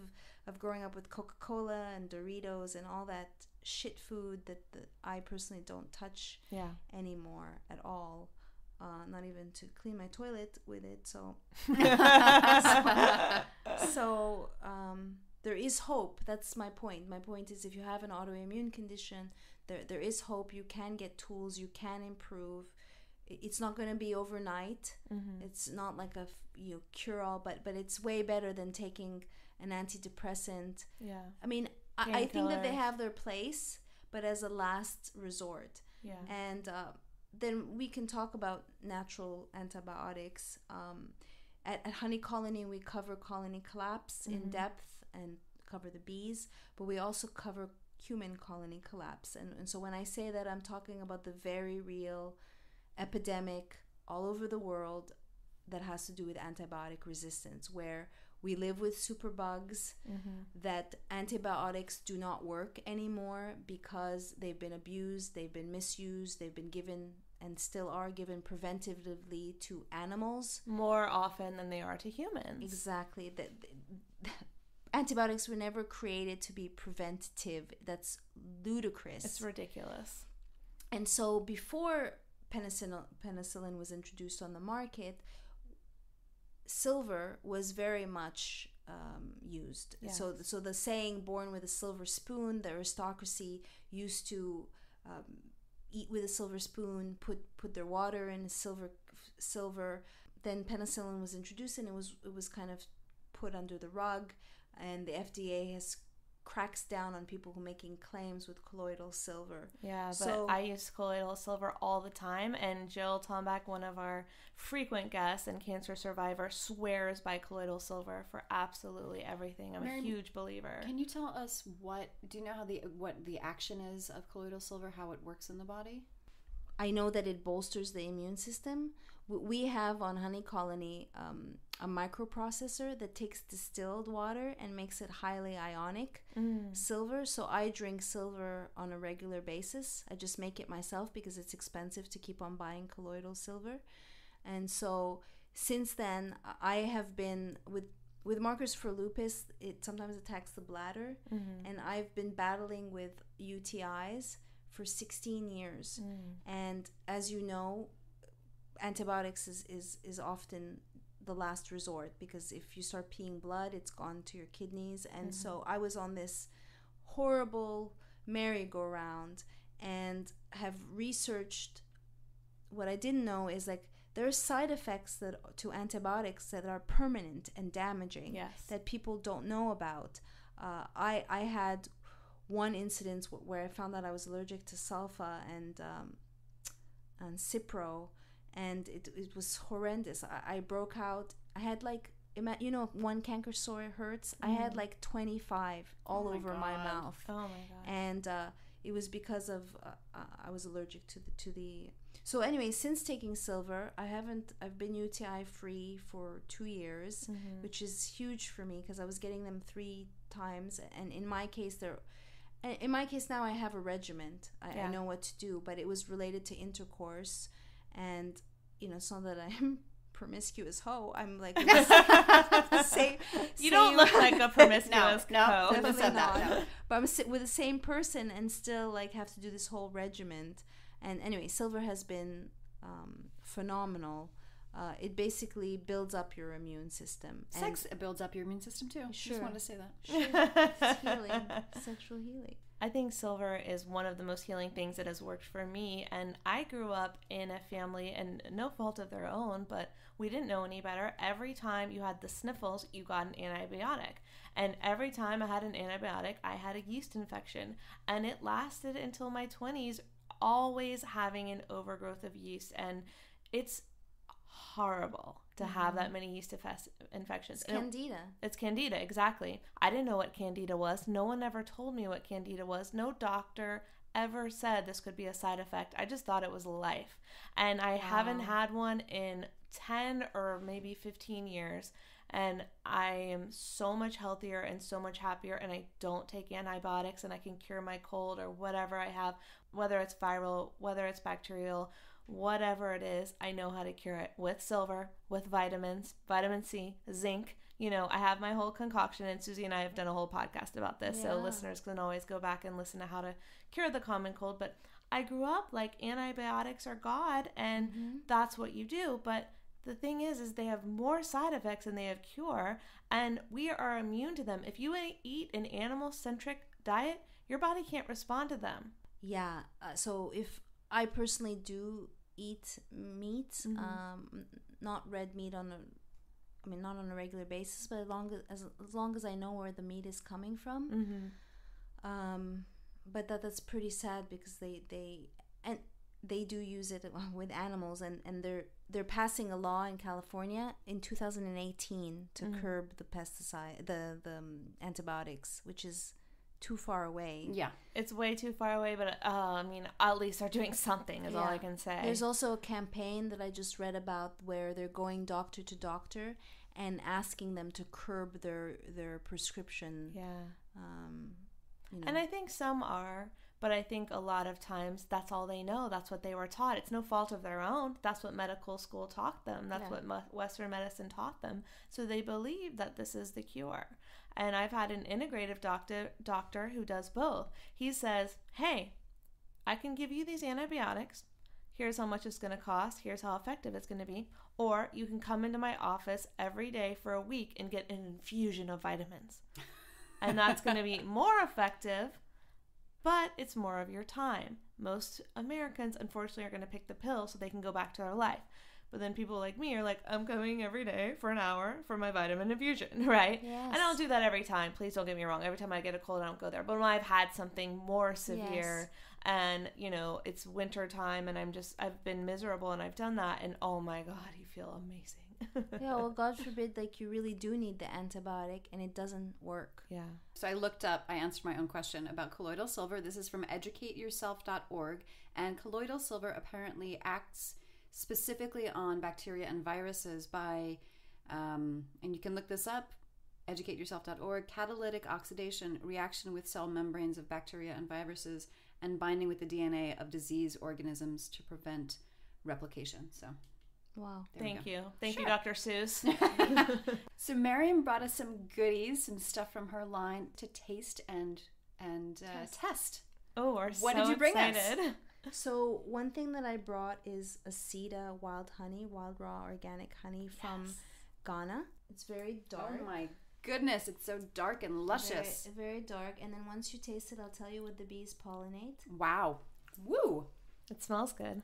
of growing up with Coca Cola and Doritos and all that shit food that, that I personally don't touch Yeah. anymore at all. Uh, not even to clean my toilet with it. So [laughs] so um, there is hope. That's my point. My point is if you have an autoimmune condition, there there is hope. You can get tools. You can improve. It's not going to be overnight. It's not like a you know, cure all, but but it's way better than taking an antidepressant. Yeah. I mean, I, I think that they have their place, but as a last resort. Yeah. And uh, then we can talk about natural antibiotics. Um, at, at Honey Colony, we cover colony collapse in depth and cover the bees, but we also cover human colony collapse. And, and so when I say that, I'm talking about the very real epidemic all over the world that has to do with antibiotic resistance, where we live with superbugs, mm-hmm. that antibiotics do not work anymore because they've been abused, they've been misused, they've been given and still are given preventatively to animals. More often than they are to humans. Exactly. That antibiotics were never created to be preventative. That's ludicrous. It's ridiculous. And so before penicillin, penicillin was introduced on the market, silver was very much um, used. So, Yes. so the saying "born with a silver spoon," the aristocracy used to um, eat with a silver spoon, put put their water in a silver silver. Then penicillin was introduced, and it was it was kind of put under the rug, and the FDA has cracks down on people who are making claims with colloidal silver. Yeah, but So- I use colloidal silver all the time, and Jill Tomback, one of our frequent guests and cancer survivor, swears by colloidal silver for absolutely everything. I'm Mary, a huge believer. Can you tell us what? Do you know how the what the action is of colloidal silver? How it works in the body? I know that it bolsters the immune system. We have on Honey Colony um, a microprocessor that takes distilled water and makes it highly ionic mm. silver. So I drink silver on a regular basis. I just make it myself because it's expensive to keep on buying colloidal silver. And so since then, I have been with with markers for lupus. It sometimes attacks the bladder, mm-hmm. and I've been battling with UTIs for 16 years. Mm. And as you know, antibiotics is, is, is often the last resort because if you start peeing blood, it's gone to your kidneys. And so I was on this horrible merry-go-round and have researched what I didn't know is like there are side effects that to antibiotics that are permanent and damaging Yes. that people don't know about. Uh, I I had one incident where I found that I was allergic to sulfa and um, and Cipro, and it, it was horrendous. I, I broke out. I had like ima- you know one canker sore hurts. I had like twenty five all Mm-hmm. Oh my over my God. mouth oh my god. and uh, it was because of uh, uh, I was allergic to the to the. So anyway, since taking silver, I haven't. I've been UTI free for two years, which is huge for me because I was getting them three times, and in my case, they're. In my case now, I have a regiment. I, I Yeah. know what to do, but it was related to intercourse, and you know, it's not that I'm [laughs] promiscuous hoe. I'm like [laughs] say you don't look like a promiscuous [laughs] No, no, hoe. Who definitely not. No. But I'm with the same person and still like have to do this whole regiment. And anyway, silver has been um, phenomenal. Uh, it basically builds up your immune system. And Sex builds up your immune system too. Sure. Just wanted to say that. it's healing, sexual healing. I think silver is one of the most healing things that has worked for me. And I grew up in a family, and no fault of their own, but we didn't know any better. Every time you had the sniffles, you got an antibiotic. And every time I had an antibiotic, I had a yeast infection. And it lasted until my 20s, always having an overgrowth of yeast. And it's horrible to have mm-hmm. that many yeast infes- infections. It's And it- candida. it's candida, exactly. I didn't know what candida was. No one ever told me what candida was. No doctor ever said this could be a side effect. I just thought it was life. And I haven't had one in 10 or maybe 15 years. And I am so much healthier and so much happier. And I don't take antibiotics and I can cure my cold or whatever I have, whether it's viral, whether it's bacterial, whatever it is, I know how to cure it with silver, with vitamins, vitamin C, zinc. You know, I have my whole concoction, and Suzy and I have done a whole podcast about this. So listeners can always go back and listen to how to cure the common cold. But I grew up like antibiotics are God, and that's what you do. But the thing is is they have more side effects than they have cure and we are immune to them if you eat an animal centric diet your body can't respond to them Yeah. Uh, so if I personally do eat meat, Mm-hmm. um, not red meat on a, I mean not on a regular basis, but as long as as, long as I know where the meat is coming from. mm-hmm. Um, but that that's pretty sad because they they and they do use it [laughs] with animals and and they're they're passing a law in California in 2018 to Mm-hmm. curb the pesticide the the um, antibiotics, which is too far away. Yeah. it's way too far away but uh, i mean at least they're doing something is all i can say There's also a campaign that I just read about where they're going doctor to doctor and asking them to curb their their prescription. yeah Um, you know. And I think some are, but I think a lot of times that's all they know. That's what they were taught. It's no fault of their own. That's what medical school taught them. That's Yeah. what Western medicine taught them. So they believe that this is the cure. And I've had an integrative doctor doctor who does both. He says, "Hey, I can give you these antibiotics. Here's how much it's going to cost. Here's how effective it's going to be. Or you can come into my office every day for a week and get an infusion of vitamins. [laughs] And that's going to be more effective, but it's more of your time. Most Americans, unfortunately, are going to pick the pill so they can go back to their life. But then people like me are like, I'm coming every day for an hour for my vitamin infusion, [laughs] right? And I don't do that every time. Please don't get me wrong. Every time I get a cold, I don't go there. But when I've had something more severe yes. and, you know, it's winter time and I'm just, I've been miserable and I've done that. And oh my God, you feel amazing. [laughs] yeah, well, God forbid, like you really do need the antibiotic and it doesn't work. yeah. So I looked up, I answered my own question about colloidal silver. This is from educateyourself.org. And colloidal silver apparently acts specifically on bacteria and viruses by, um, and you can look this up, educateyourself.org, catalytic oxidation, reaction with cell membranes of bacteria and viruses, and binding with the DNA of disease organisms to prevent replication. So Wow. there Thank you. Thank you, Dr. Seuss. [laughs] [laughs] So Maryam brought us some goodies, some stuff from her line to taste and and uh, test. Oh, we're What so did you bring us? Excited. So one thing that I brought is Aseda wild honey, wild raw organic honey from Ghana. It's very oh dark. Oh my goodness, it's so dark and luscious. Very, very dark. And then once you taste it, I'll tell you what the bees pollinate. Wow. Woo. It smells good.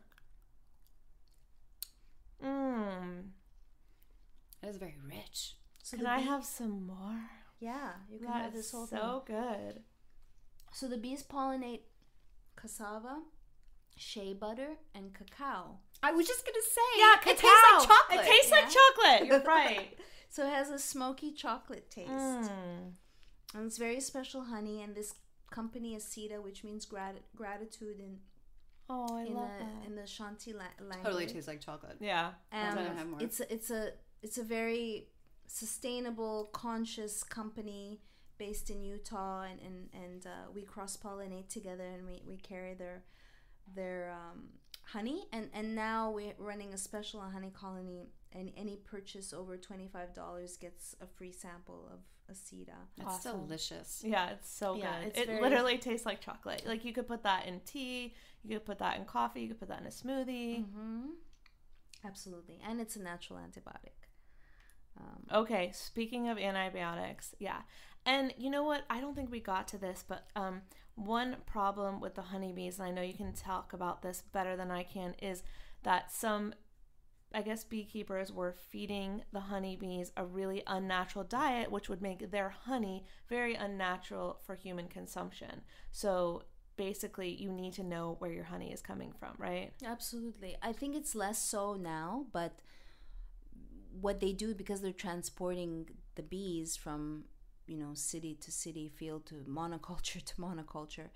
Mmm. It is very rich. So Can the I bee- have some more? Yeah, you can That have this whole so thing. good. So the bees pollinate cassava, shea butter, and cacao. I was just gonna say, Yeah, it tastes cacao. like chocolate. It tastes like chocolate. You're [laughs] right. So it has a smoky chocolate taste. Mm. And it's very special honey. And this company is Aseda, which means grat- gratitude in Oh, I in love the that. in the Ashanti la- language. totally tastes like chocolate. Yeah. Um, gonna have more. It's a, it's a it's a very sustainable, conscious company based in Utah, and and, and uh, we cross pollinate together, and we, we carry their their um, honey, and and now we're running a special on Honey Colony, and any purchase over twenty five dollars gets a free sample of Aseda. It's Awesome. delicious. Yeah, it's so Yeah, good. it's it very- literally tastes like chocolate. Like you could put that in tea, you could put that in coffee, you could put that in a smoothie. Mm-hmm. Absolutely, and it's a natural antibiotic. Um, Okay, speaking of antibiotics, yeah. And you know what? I don't think we got to this, but um, one problem with the honeybees, and I know you can talk about this better than I can, is that some, I guess, beekeepers were feeding the honeybees a really unnatural diet, which would make their honey very unnatural for human consumption. So basically, you need to know where your honey is coming from, right? Absolutely. I think it's less so now, but what they do because they're transporting the bees from, you know, city to city, field to [laughs] monoculture to monoculture,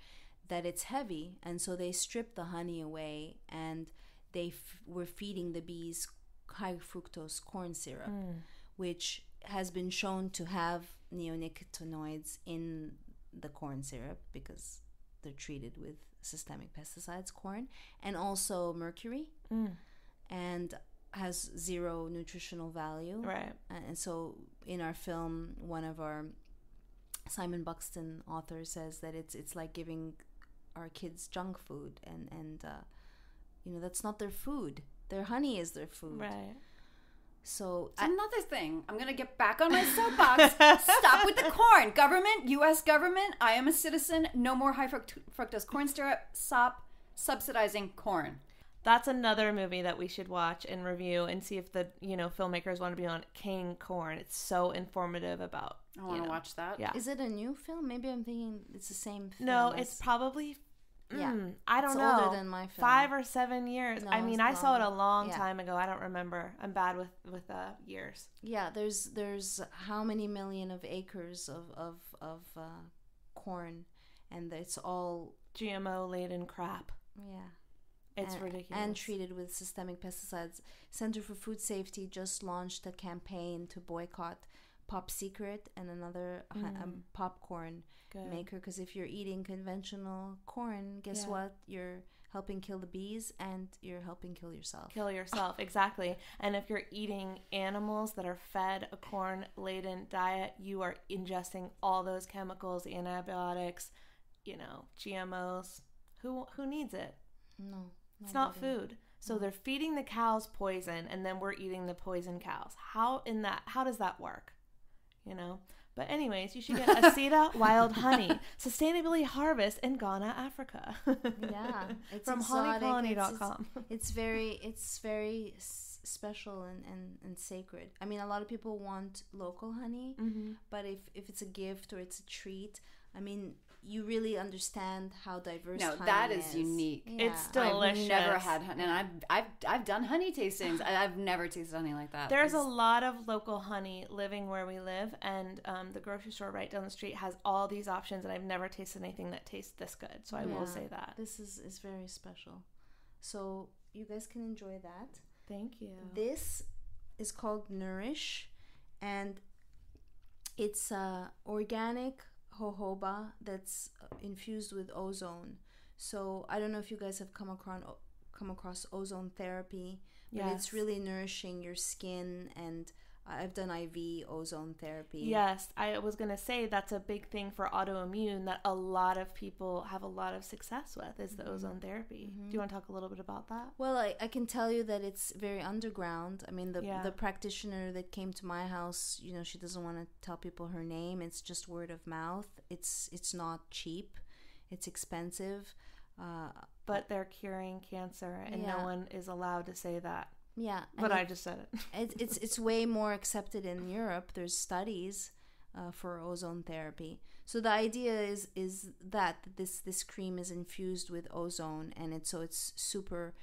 that it's heavy. And so they strip the honey away and they f- were feeding the bees high fructose corn syrup, hmm. which has been shown to have neonicotinoids in the corn syrup because they're treated with systemic pesticides, corn, and also mercury, hmm. and has zero nutritional value. Right. And so in our film, one of our Simon Buxton author, says that it's it's like giving our kids junk food, and and uh, you know that's not their food. Their honey is their food. Right. So It's another thing. I'm gonna get back on my soapbox. [laughs] Stop with the corn. Government, U.S. government. I am a citizen. No more high fruct- fructose corn syrup. Stop subsidizing corn. That's another movie that we should watch and review and see if the you know filmmakers want to be on King Corn. It's so informative about. I want to know, watch that. Yeah. is it a new film? Maybe I'm thinking it's the same. Film No, as- it's probably. Yeah. mm, I don't It's know. older than my film. Five or seven years. No, I mean, I saw it a long Yeah. time ago. I don't remember. I'm bad with with uh, years. yeah. There's there's how many million of acres of of of uh, corn, and it's all GMO laden crap. yeah. It's and, ridiculous. and treated with systemic pesticides. Center for Food Safety just launched a campaign to boycott Pop Secret and another hi- um, popcorn Mm. Good. maker because if you're eating conventional corn, guess Yeah. what? You're helping kill the bees and you're helping kill yourself. kill yourself [laughs] exactly and if you're eating animals that are fed a corn laden diet you are ingesting all those chemicals antibiotics you know gmos who who needs it no, it's not food. So they're feeding the cows poison and then we're eating the poison cows. How in that how does that work? You know? But anyways you should get [laughs] Aseda wild honey. Sustainably harvest in ghana africa. Yeah, [laughs] it's from honeycolony.com It's, it's, [laughs] it's very, it's very special and, and, and sacred. I mean, a lot of people want local honey, Mm-hmm. but if, if it's a gift or it's a treat, I mean, you really understand how diverse. No, honey that is unique. It's Yeah. delicious. I've never had honey, and I've I've I've done honey tastings. I, I've never tasted honey like that. There's a lot of local honey living where we live, and um, the grocery store right down the street has all these options, and I've never tasted anything that tastes this good. So I will say that. This is, is very special. So you guys can enjoy that. Thank you. This is called Nourish, and it's uh, organic jojoba that's uh, infused with ozone. So I don't know if you guys have come across come across ozone therapy, but Yes. it's really nourishing your skin. And I've done IV ozone therapy. Yes, I was going to say that's a big thing for autoimmune that a lot of people have a lot of success with is the Mm-hmm. ozone therapy. Do you want to talk a little bit about that? Well, I, I can tell you that it's very underground. I mean, the Yeah. the practitioner that came to my house, you know, she doesn't want to tell people her name. It's just word of mouth. It's it's not cheap. It's expensive. Uh, But they're curing cancer, and Yeah. no one is allowed to say that. Yeah, But and I just said it. [laughs] it's it's it's way more accepted in Europe. There's studies uh, for ozone therapy. So the idea is is that this this cream is infused with ozone, and it's so it's super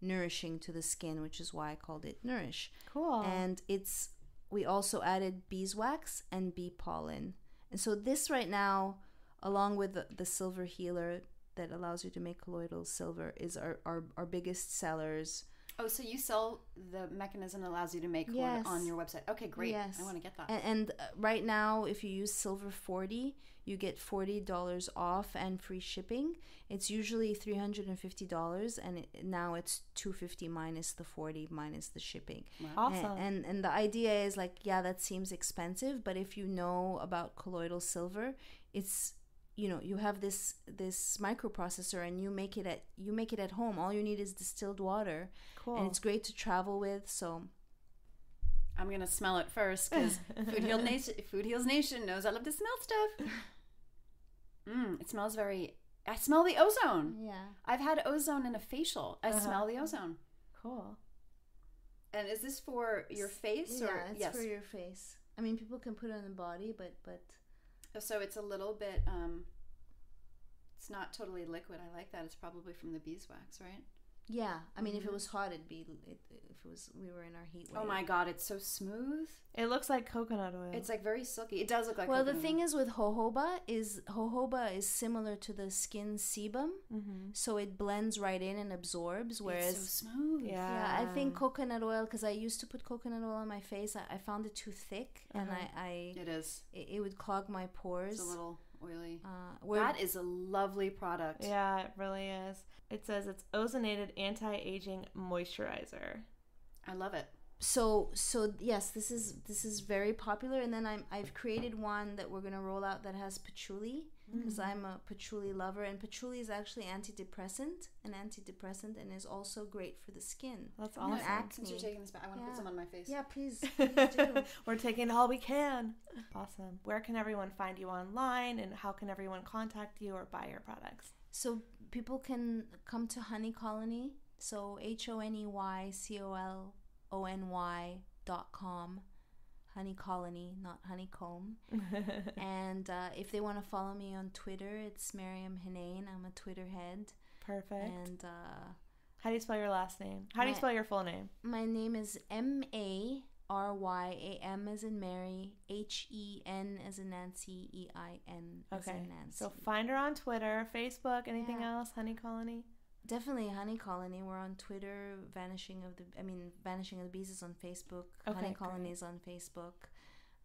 nourishing to the skin, which is why I called it Nourish. Cool. And it's we also added beeswax and bee pollen, and so this right now, along with the, the silver healer that allows you to make colloidal silver, is our our, our biggest sellers. Oh, so you sell the mechanism that allows you to make Yes. corn on your website? Okay, great. Yes. I want to get that. And, and uh, right now, if you use Silver 40, you get $40 off and free shipping. It's usually $350 and it, now it's 250 minus the 40 minus the shipping. Awesome. And, and and the idea is like, yeah, that seems expensive, but if you know about colloidal silver, it's you know you have this this microprocessor and you make it at you make it at home all you need is distilled water Cool. and it's great to travel with so I'm gonna smell it first because Food Heals [laughs] Nation, Food Heals Nation knows I love to smell stuff. Mm, it smells very. I smell the ozone. yeah I've had ozone in a facial. I Uh-huh. smell the ozone. cool. And is this for your face or yeah, it's yes? for your face. I mean, people can put it on the body, but but So it's a little bit. um It's not totally liquid. I like that. It's probably from the beeswax, right? Yeah. I mean, if it was hot, it'd be. It, if it was, we were in our heat. Mm-hmm. Oh my god, it's so smooth. It looks like coconut oil. It's like very silky. It does look like. Well, the thing oil. is with jojoba is jojoba is similar to the skin sebum, mm-hmm. so it blends right in and absorbs. Whereas, it's so smooth. yeah. yeah, I think coconut oil because I used to put coconut oil on my face. I, I found it too thick, and I, I It is. it, it would clog my pores. It's a little oily. uh, where, that is a lovely product. Yeah, it really is. It says it's ozonated anti-aging moisturizer. I love it. so so yes, this is this is very popular, and then I'm I've created one that we're gonna roll out that has patchouli because Mm. I'm a patchouli lover, and patchouli is actually antidepressant, an antidepressant, and is also great for the skin. That's and awesome. acne. Since you're taking this back, I want to Yeah. put some on my face. Yeah, please. [laughs] please do. We're taking all we can. Awesome. Where can everyone find you online and how can everyone contact you or buy your products? So people can come to Honey Colony. So H O N E Y C O L O N Y dot com. Honey Colony, not honeycomb. [laughs] and uh, if they want to follow me on Twitter, it's Maryam Henein. I'm a Twitter head. Perfect. And uh, how do you spell your last name? How do you spell your full name? my name is M A R Y A M as in Mary, H E N as in Nancy, E I N as Okay. in Nancy. So find her on Twitter, Facebook, anything Yeah. else? Honey Colony? Definitely Honey Colony. We're on Twitter. Vanishing of the, I mean, Vanishing of the Bees is on Facebook. Okay, Honey Colony is on Facebook,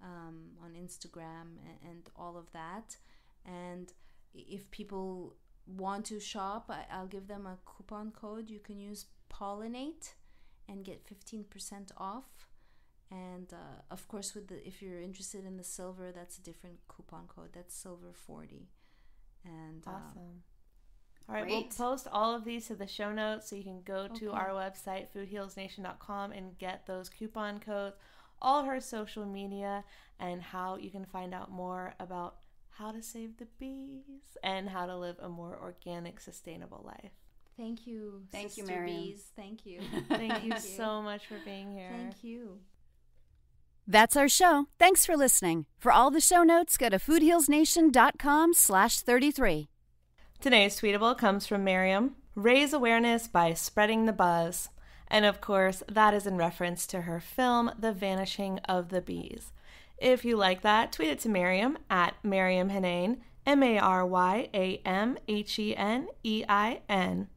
um, on Instagram, and, and all of that. And if people want to shop, I, I'll give them a coupon code. You can use Pollinate and get fifteen percent off. And uh, of course, with the if you're interested in the silver, that's a different coupon code. That's silver forty. And um, Awesome. All right, Great. we'll post all of these to the show notes so you can go to Okay. our website, foodhealsnation.com, and get those coupon codes, all her social media, and how you can find out more about how to save the bees and how to live a more organic, sustainable life. Thank you. Thank you, Sister Maryam. Bees. Thank you. [laughs] Thank you you. so much for being here. Thank you. That's our show. Thanks for listening. For all the show notes, go to foodhealsnation.com slash 33. Today's tweetable comes from Maryam. Raise awareness by spreading the buzz. And of course, that is in reference to her film, The Vanishing of the Bees. If you like that, tweet it to Maryam at Maryam Henein, M A R Y A M H E N E I N.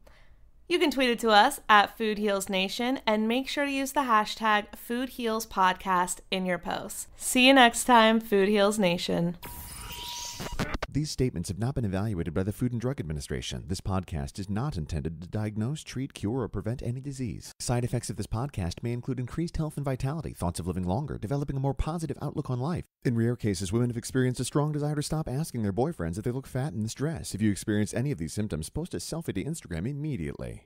You can tweet it to us at Food Heals Nation and make sure to use the hashtag Food Heals Podcast in your posts. See you next time, Food Heals Nation. These statements have not been evaluated by the Food and Drug Administration. This podcast is not intended to diagnose, treat, cure, or prevent any disease. Side effects of this podcast may include increased health and vitality, thoughts of living longer, developing a more positive outlook on life. In rare cases, women have experienced a strong desire to stop asking their boyfriends if they look fat in this dress. If you experience any of these symptoms, post a selfie to Instagram immediately.